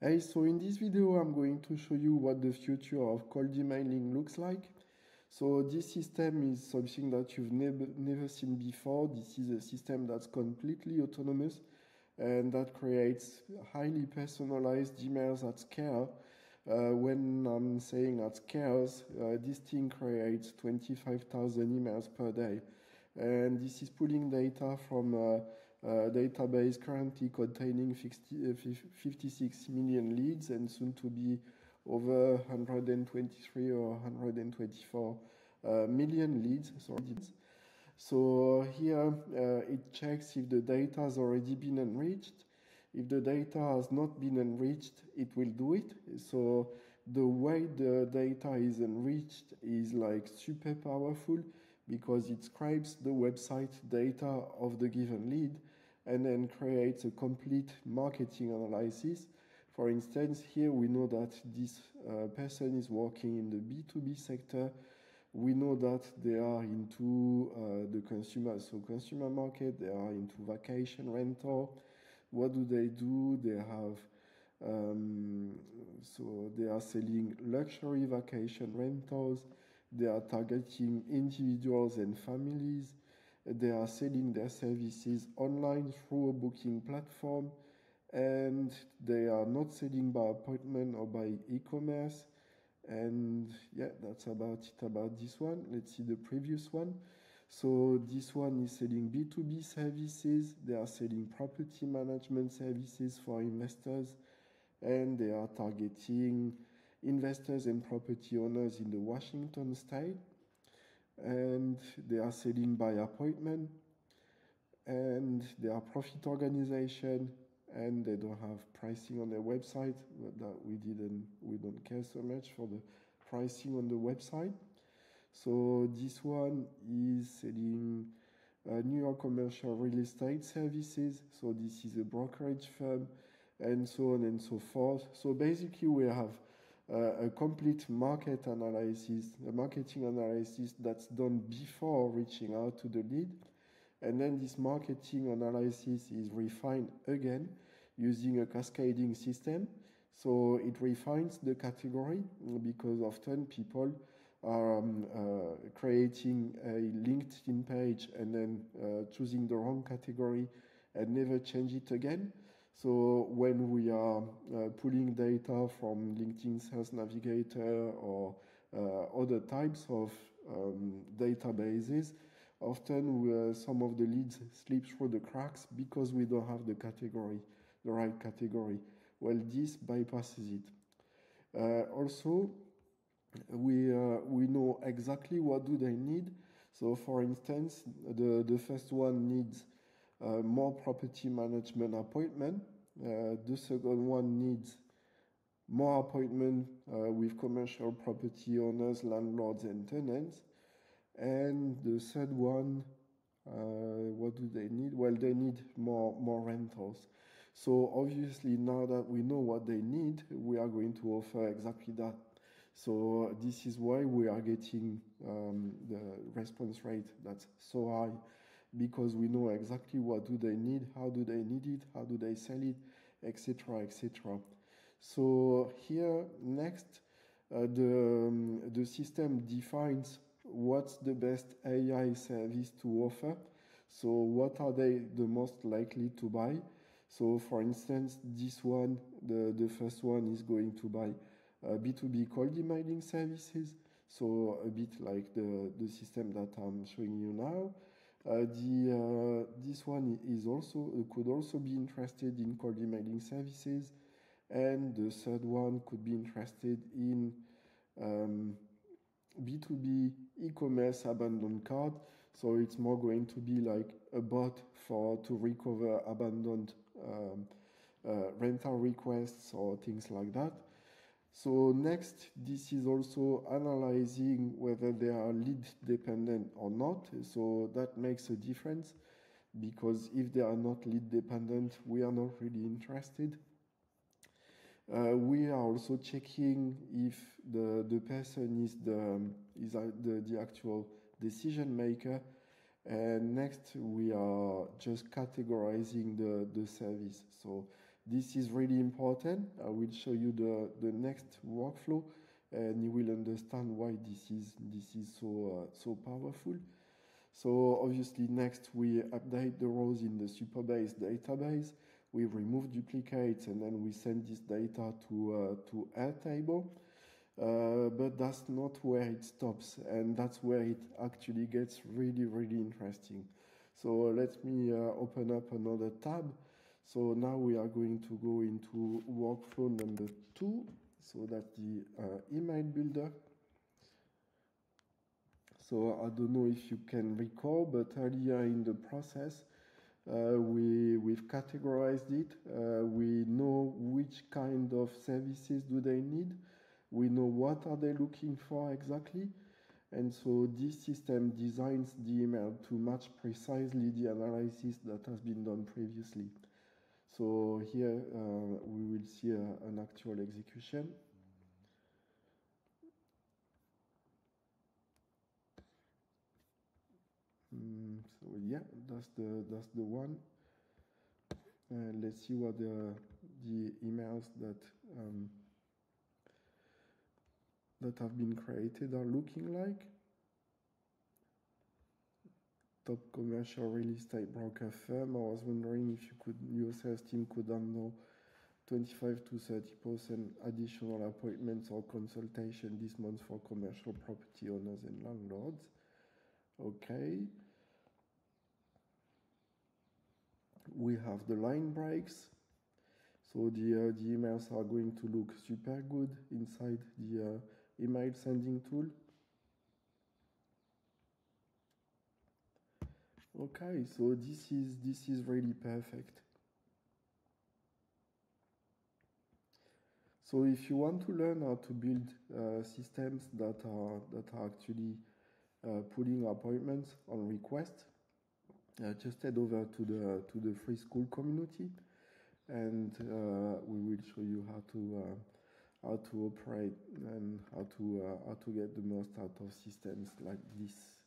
Hey, so in this video I'm going to show you what the future of cold emailing looks like. So this system is something that you've never, never seen before. This is a system that's completely autonomous and that creates highly personalized emails at scale. Uh, when I'm saying at scales, uh, this thing creates 25,000 emails per day. And this is pulling data from uh, uh, database currently containing 50, uh, 56 million leads and soon to be over 123 or 124 uh, million leads. Sorry. So here uh, it checks if the data has already been enriched. If the data has not been enriched, it will do it. So the way the data is enriched is like super powerful because it scrapes the website data of the given lead and then creates a complete marketing analysis. For instance, here we know that this uh, person is working in the B2B sector. We know that they are into uh, the consumer, so consumer market, they are into vacation rental. What do they do? They have um, so they are selling luxury vacation rentals. They are targeting individuals and families. They are selling their services online through a booking platform. And they are not selling by appointment or by e-commerce. And yeah, that's about it about this one. Let's see the previous one. So this one is selling B2B services. They are selling property management services for investors and they are targeting investors and property owners in the Washington state and they are selling by appointment and they are profit organization and they don't have pricing on their website but that we didn't we don't care so much for the pricing on the website so this one is selling uh, New York commercial real estate services so this is a brokerage firm and so on and so forth. So basically, we have uh, a complete market analysis, a marketing analysis that's done before reaching out to the lead. And then this marketing analysis is refined again using a cascading system. So it refines the category because often people are um, uh, creating a LinkedIn page and then uh, choosing the wrong category and never change it again. So when we are uh, pulling data from LinkedIn Sales Navigator or uh, other types of um, databases, often uh, some of the leads slip through the cracks because we don't have the category, the right category. Well, this bypasses it. Uh, also, we uh, we know exactly what do they need. So, for instance, the the first one needs uh, more property management appointment. Uh, the second one needs more appointment uh, with commercial property owners, landlords, and tenants. And the third one, uh, what do they need? Well, they need more more rentals. So obviously, now that we know what they need, we are going to offer exactly that. So this is why we are getting um, the response rate that's so high because we know exactly what do they need, how do they need it, how do they sell it, etc., etc. So here next, uh, the um, the system defines what's the best AI service to offer. So what are they the most likely to buy? So for instance, this one, the, the first one is going to buy uh, B2B cold emailing services. So a bit like the, the system that I'm showing you now. Uh, the, uh, this one is also could also be interested in cold emailing services, and the third one could be interested in um, B2B e-commerce abandoned cart. So it's more going to be like a bot for to recover abandoned um, uh, rental requests or things like that. So next, this is also analyzing whether they are lead dependent or not. So that makes a difference because if they are not lead dependent, we are not really interested. Uh, we are also checking if the, the person is the um, is the, the actual decision maker. And next, we are just categorizing the, the service. So This is really important. I will show you the, the next workflow and you will understand why this is this is so uh, so powerful. So obviously next we update the rows in the Supabase database. We remove duplicates and then we send this data to uh, to Airtable. Uh, but that's not where it stops and that's where it actually gets really really interesting. So let me uh, open up another tab. So now we are going to go into workflow number two. So that's the uh, email builder. So I don't know if you can recall, but earlier in the process, uh, we, we've categorized it. Uh, we know which kind of services do they need. We know what are they looking for exactly. And so this system designs the email to match precisely the analysis that has been done previously. So here uh, we will see a, an actual execution. Mm, so yeah, that's the that's the one. Uh, let's see what the the emails that um, that have been created are looking like. Top commercial real estate broker firm. I was wondering if you could your sales team could handle 25 to 30 percent additional appointments or consultation this month for commercial property owners and landlords. Okay. We have the line breaks. So the, uh, the emails are going to look super good inside the uh, email sending tool. Okay, so this is this is really perfect. So if you want to learn how to build uh, systems that are that are actually uh, appointments on request, uh, just head over to the to the free Skool community, and uh, we will show you how to uh, how to operate and how to uh, how to get the most out of systems like this.